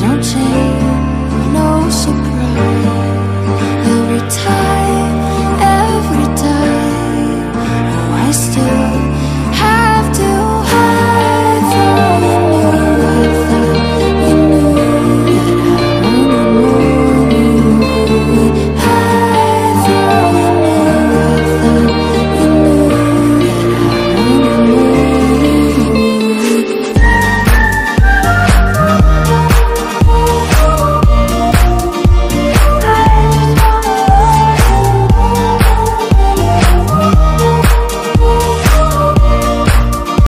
Don't change, no surprise. Every time.